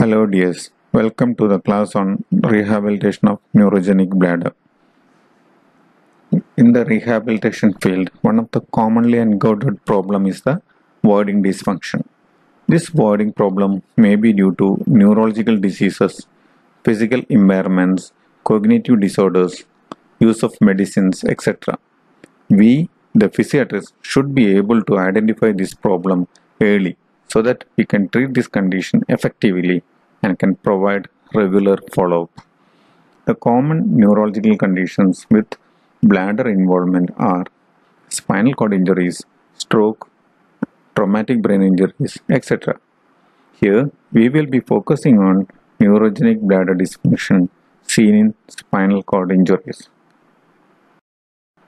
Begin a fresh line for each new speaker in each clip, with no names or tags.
Hello dears, welcome to the class on rehabilitation of neurogenic bladder. In the rehabilitation field, one of the commonly encountered problem is the voiding dysfunction. This voiding problem may be due to neurological diseases, physical impairments, cognitive disorders, use of medicines, etc. We, the physiatrists, should be able to identify this problem early so that we can treat this condition effectively and can provide regular follow-up. The common neurological conditions with bladder involvement are spinal cord injuries, stroke, traumatic brain injuries, etc. Here we will be focusing on neurogenic bladder dysfunction seen in spinal cord injuries.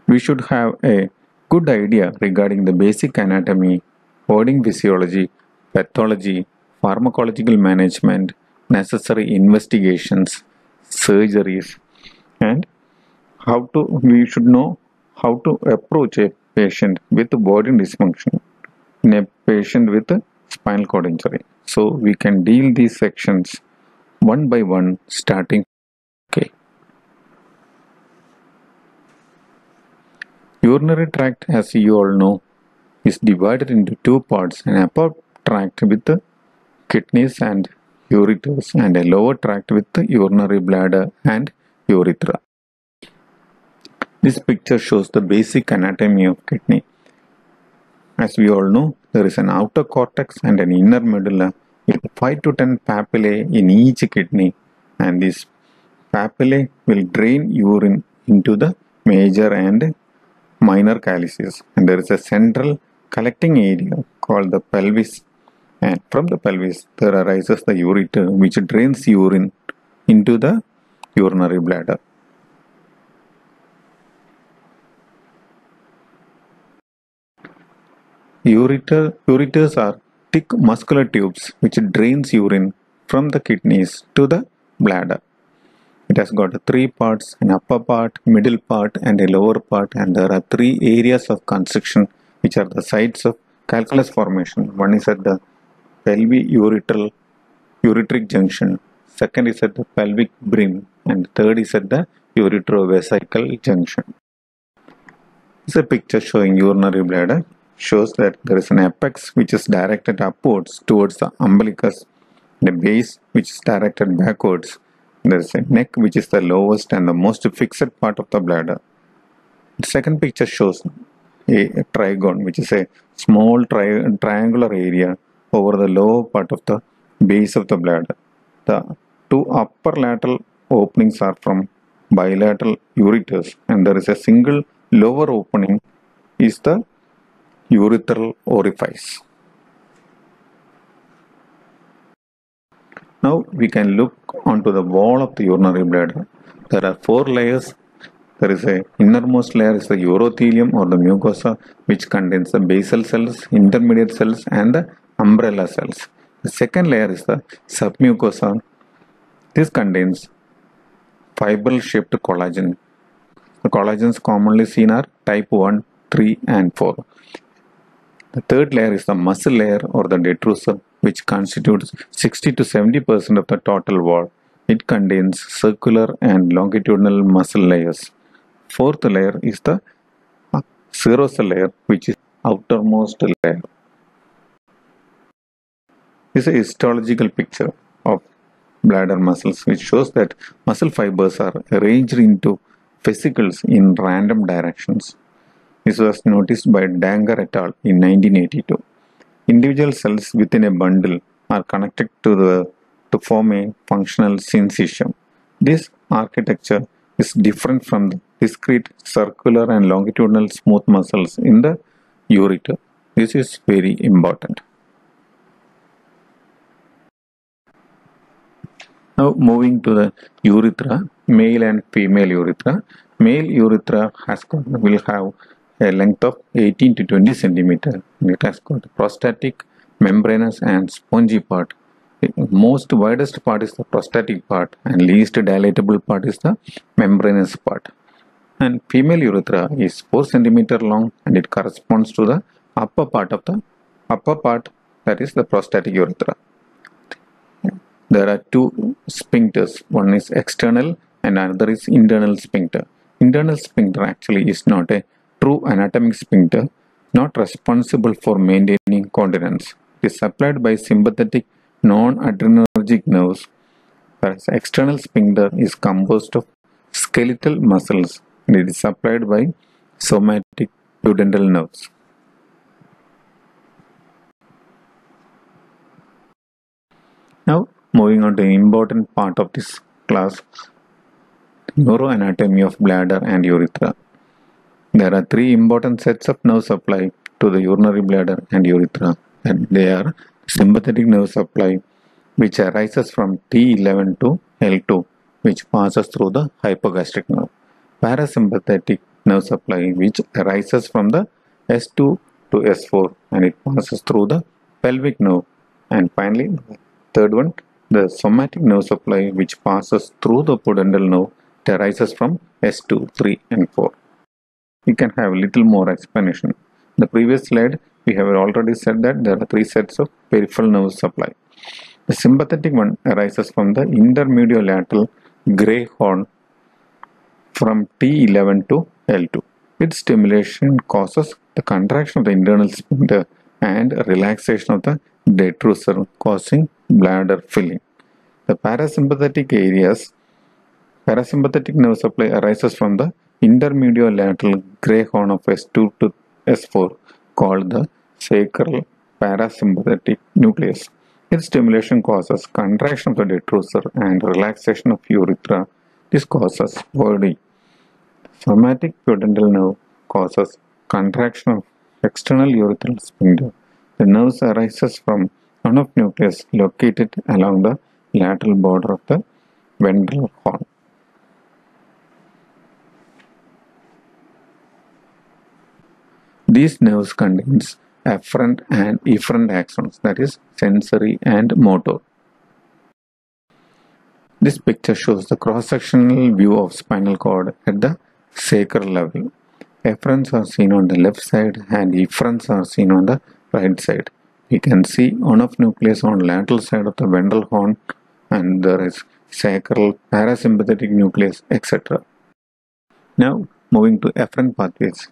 We should have a good idea regarding the basic anatomy, voiding physiology, pathology, pharmacological management, necessary investigations, surgeries, and how to we should know how to approach a patient with voiding dysfunction in a patient with spinal cord injury. So we can deal these sections one by one starting okay. Urinary tract as you all know is divided into two parts an upper tract with the kidneys and ureters and a lower tract with urinary bladder and urethra. This picture shows the basic anatomy of kidney. As we all know, there is an outer cortex and an inner medulla with 5 to 10 papillae in each kidney and these papillae will drain urine into the major and minor calyces and there is a central collecting area called the pelvis and from the pelvis there arises the ureter which drains urine into the urinary bladder. Ureter, ureters are thick muscular tubes which drains urine from the kidneys to the bladder. It has got three parts, an upper part, middle part and a lower part and there are three areas of constriction which are the sites of calculus formation. One is at the pelvic uretral ureteric junction, second is at the pelvic brim and third is at the ureterovesical junction. This is a picture showing urinary bladder shows that there is an apex which is directed upwards towards the umbilicus the base which is directed backwards. There is a neck which is the lowest and the most fixed part of the bladder. The second picture shows a, trigone which is a small tri triangular area over the lower part of the base of the bladder. The two upper lateral openings are from bilateral ureters and there is a single lower opening is the urethral orifice. Now we can look onto the wall of the urinary bladder. There are four layers. There is a innermost layer is the urothelium or the mucosa which contains the basal cells, intermediate cells and the umbrella cells. The second layer is the submucosa. This contains fibril shaped collagen. The collagens commonly seen are type 1, 3 and 4. The third layer is the muscle layer or the detrusor which constitutes 60 to 70 percent of the total wall. It contains circular and longitudinal muscle layers. Fourth layer is the serosal layer which is outermost layer. This is a histological picture of bladder muscles which shows that muscle fibers are arranged into fascicles in random directions. This was noticed by Danger et al. in 1982. Individual cells within a bundle are connected to the to form a functional syncytium. This architecture is different from the discrete circular and longitudinal smooth muscles in the ureter. This is very important. Now moving to the urethra, male and female urethra. Male urethra has got, will have a length of 18 to 20 centimeter. It has got prostatic, membranous and spongy part. The most widest part is the prostatic part and least dilatable part is the membranous part. And female urethra is 4 centimeter long and it corresponds to the upper part of the upper part that is the prostatic urethra. There are two sphincters. One is external and another is internal sphincter. Internal sphincter actually is not a true anatomic sphincter not responsible for maintaining continence. It is supplied by sympathetic noradrenergic nerves whereas external sphincter is composed of skeletal muscles and it is supplied by somatic pudendal nerves. Now moving on to the important part of this class neuroanatomy of bladder and urethra. There are three important sets of nerve supply to the urinary bladder and urethra and they are sympathetic nerve supply which arises from T11 to L2 which passes through the hypogastric nerve. Parasympathetic nerve supply which arises from the S2 to S4 and it passes through the pelvic nerve. And finally third one the somatic nerve supply which passes through the pudendal nerve arises from S2, 3 and 4. We can have a little more explanation. The previous slide we have already said that there are three sets of peripheral nerve supply. The sympathetic one arises from the intermediolateral gray horn from T11 to L2. Its stimulation causes the contraction of the internal sphincter and relaxation of the detrusor causing bladder filling. The parasympathetic areas parasympathetic nerve supply arises from the intermediolateral gray horn of S2 to S4 called the sacral parasympathetic nucleus. Its stimulation causes contraction of the detrusor and relaxation of urethra. This causes voiding. Somatic pudendal nerve causes contraction of external urethral sphincter. The nerve arises from Onuf nucleus located along the lateral border of the ventral horn. These nerves contains afferent and efferent axons that is sensory and motor. This picture shows the cross-sectional view of spinal cord at the sacral level. Efferents are seen on the left side and efferents are seen on the right side. We can see Onuf nucleus on lateral side of the ventral horn and there is sacral parasympathetic nucleus etc. Now moving to efferent pathways.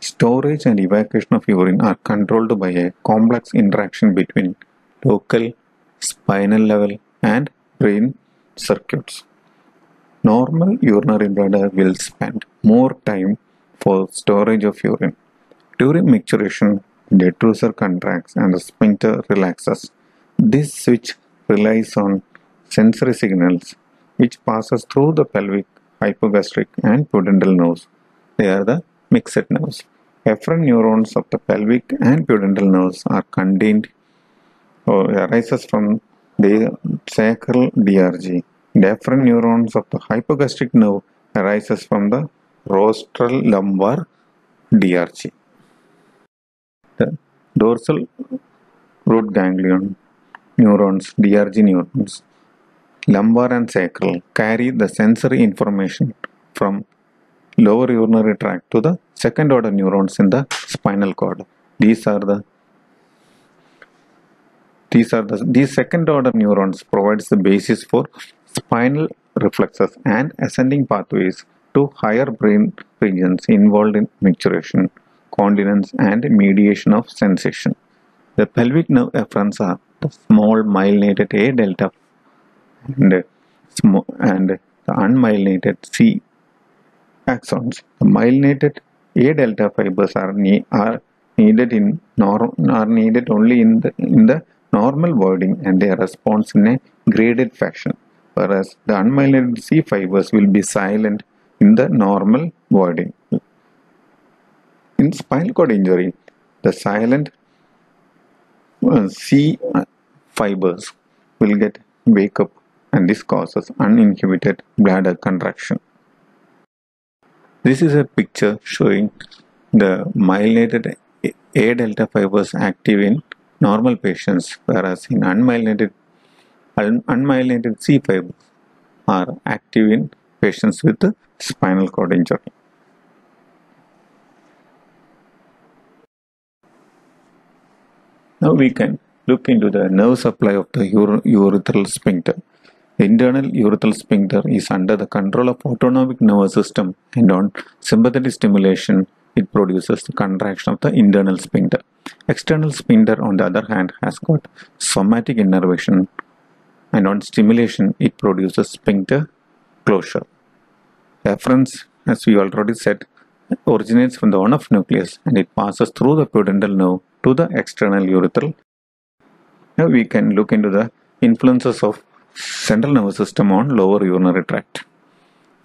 Storage and evacuation of urine are controlled by a complex interaction between local, spinal level and brain circuits. Normal urinary bladder will spend more time for storage of urine. During micturition, the detrusor contracts and the sphincter relaxes. This switch relies on sensory signals which passes through the pelvic, hypogastric and pudendal nerves. They are the mixed nerves. Afferent neurons of the pelvic and pudendal nerves are contained or arises from the sacral DRG. The afferent neurons of the hypogastric nerve arises from the rostral lumbar DRG. The dorsal root ganglion neurons, DRG neurons, lumbar and sacral carry the sensory information from lower urinary tract to the second order neurons in the spinal cord. These are the these are the these second order neurons provides the basis for spinal reflexes and ascending pathways to higher brain regions involved in micturition, continence and mediation of sensation. The pelvic nerve afferents are the small myelinated A delta and, and the unmyelinated C axons. The myelinated A delta fibers are, ne are needed in are needed only in the in the normal voiding and they respond in a graded fashion, whereas the unmyelinated C fibers will be silent in the normal voiding. In spinal cord injury, the silent uh, C fibers will get wake up and this causes uninhibited bladder contraction. This is a picture showing the myelinated A delta fibers active in normal patients whereas in unmyelinated unmyelinated C fibers are active in patients with spinal cord injury. Now we can look into the nerve supply of the ure- urethral sphincter. The internal urethral sphincter is under the control of autonomic nervous system and on sympathetic stimulation it produces the contraction of the internal sphincter. External sphincter on the other hand has got somatic innervation and on stimulation it produces sphincter closure. Efferents, as we already said, originates from the Onuf nucleus and it passes through the pudendal nerve to the external urethral. Now we can look into the influences of central nervous system on lower urinary tract.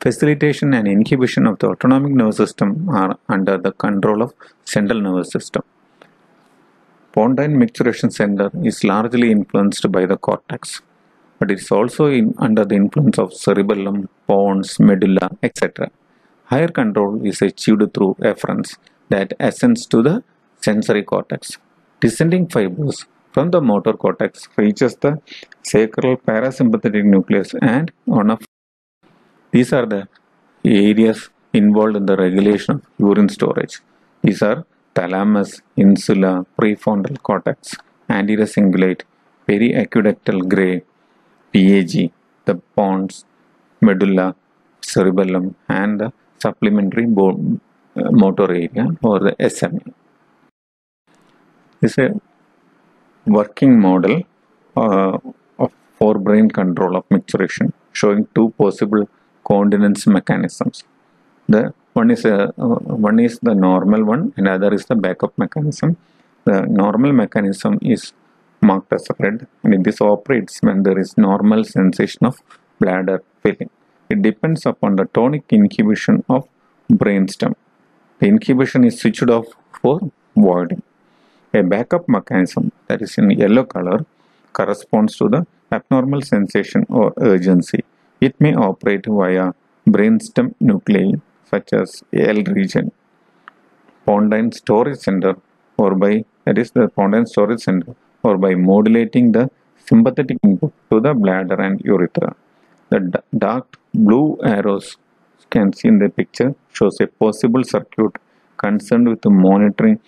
Facilitation and inhibition of the autonomic nervous system are under the control of central nervous system. Pontine micturition center is largely influenced by the cortex, but it is also in, under the influence of cerebellum, pons, medulla, etc. Higher control is achieved through afferents that ascends to the sensory cortex. Descending fibers from the motor cortex reaches the sacral parasympathetic nucleus and on a these are the areas involved in the regulation of urine storage. These are thalamus, insula, prefrontal cortex, anterior cingulate, periaqueductal gray, PAG, the pons, medulla, cerebellum, and the supplementary uh, motor area or the SMA. Is a working model uh, of forebrain control of micturition showing two possible continence mechanisms. The one is a uh, one is the normal one and other is the backup mechanism. The normal mechanism is marked as red and this operates when there is normal sensation of bladder filling. It depends upon the tonic inhibition of brainstem. The inhibition is switched off for voiding. A backup mechanism that is in yellow color corresponds to the abnormal sensation or urgency. It may operate via brainstem nuclei such as L region, Pontine storage center, or by that is the Pontine storage center, or by modulating the sympathetic input to the bladder and urethra. The dark blue arrows can see in the picture shows a possible circuit concerned with monitoring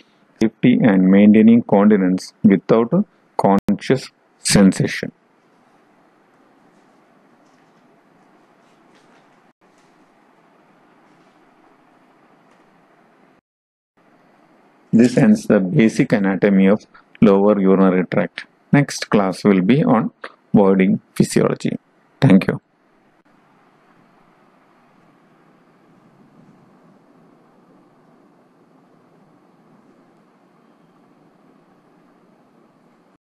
safety and maintaining continence without conscious sensation. This ends the basic anatomy of lower urinary tract. Next class will be on voiding physiology. Thank you.